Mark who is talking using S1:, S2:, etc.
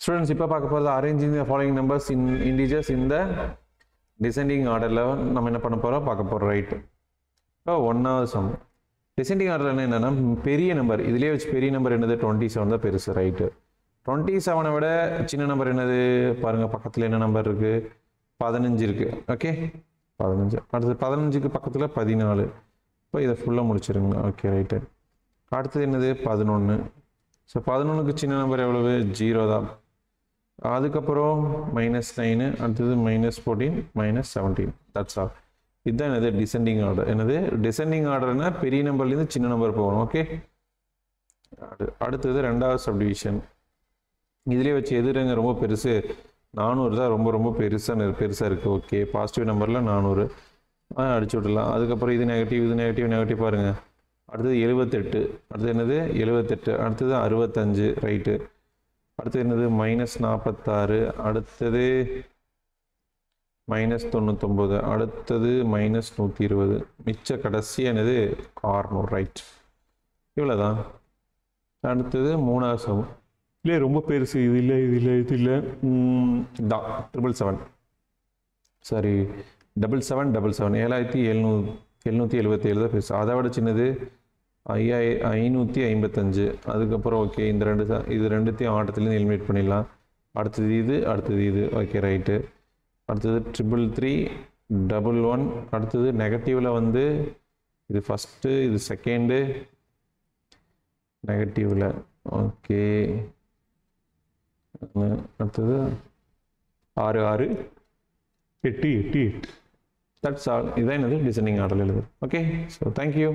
S1: Students இப்போ பார்க்க போகிறது arranging the following numbers in integers இந்த டிசெண்டிங் ஆர்டரில் நம்ம என்ன பண்ண போகிறோம் பார்க்க போகிறோம் ரைட்டு இப்போ ஒன்றாவது சம் டிசெண்டிங் ஆர்டரில் என்னென்னா பெரிய நம்பர் இதுலேயே வச்சு பெரிய நம்பர் என்னது? டுவெண்ட்டி செவன் தான் பெருசு. ரைட்டு டுவெண்ட்டி செவனை விட சின்ன நம்பர் என்னது? பாருங்கள் பக்கத்தில் என்ன நம்பர் இருக்குது பதினஞ்சு இருக்குது ஓகே பதினஞ்சு. அடுத்தது பதினஞ்சுக்கு பக்கத்தில் பதினாலு. இப்போ இதை ஃபுல்லாக முடிச்சிருங்க. ஓகே ரைட்டு அடுத்தது என்னது? பதினொன்று ஸோ பதினொன்றுக்கு சின்ன நம்பர் எவ்வளவு? ஜீரோ தான். அதுக்கப்புறம் மைனஸ் நைனு அடுத்தது minus fourteen minus seventeen that's all இதுதான் என்னது டிசெண்டிங் ஆர்டர் என்னது? டிசெண்டிங் ஆர்டர்னா பெரிய நம்பர்லேருந்து சின்ன நம்பர் போகணும் ஓகே அடுத்தது ரெண்டாவது சப்டிவிஷன் இதுலேயே வச்சு எதிரங்க ரொம்ப பெருசு. நானூறு தான் ரொம்ப ரொம்ப பெருசாக பெருசாக இருக்குது ஓகே பாசிட்டிவ் நம்பரில் நானூறு. அடிச்சு விடலாம் அதுக்கப்புறம் இது நெகட்டிவ் இது நெகட்டிவ் நெகட்டிவ் பாருங்கள் அடுத்தது எழுபத்தெட்டு அடுத்தது என்னது? எழுபத்தெட்டு அடுத்தது அறுபத்தஞ்சு. ரைட்டு அடுத்து என்னது? மைனஸ் நாற்பத்தாறு. அடுத்தது மைனஸ் தொண்ணூத்தொம்பது அடுத்தது மைனஸ் நூற்றி இருபது மிச்ச கடைசி என்னது? ஆறுநூறு. ரைட் இவ்வளோதான் அடுத்தது மூணாவது சமம். இல்லை ரொம்ப பெருசு. இது இல்லை இது இல்லை இது இல்லை. தான் triple seven sorry. Double seven double seven ஏழாயிரத்தி எழுநூ எழுநூற்றி எழுபத்தி ஏழு தான் பெருசு. அதை விட சின்னது ஐயாய ஐநூற்றி ஐம்பத்தஞ்சு. அதுக்கப்புறம் ஓகே இந்த ரெண்டு இது ரெண்டுத்தையும் ஆட்டத்துலேருந்து எலிமினேட் பண்ணிடலாம். அடுத்தது இது அடுத்தது இது. ஓகே ரைட்டு அடுத்தது ட்ரிபிள் த்ரீ டபுள் ஒன் அடுத்தது நெகட்டிவில் வந்து இது ஃபஸ்ட்டு இது செகண்டு நெகட்டிவில் ஓகே அடுத்தது ஆறு ஆறு. எட்டு எட்டு எட்டு. தட்ஸ் ஆல் இதான் என்னது? டிசைனிங் ஆர்டர் எழுது ஓகே ஸோ தேங்க்யூ